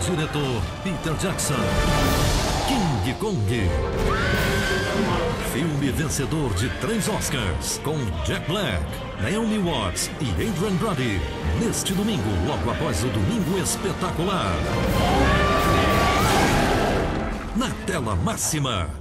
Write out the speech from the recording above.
diretor Peter Jackson. King Kong. Filme vencedor de três Oscars, com Jack Black, Naomi Watts e Adrian Brody. Neste domingo, logo após o Domingo Espetacular. Na tela máxima.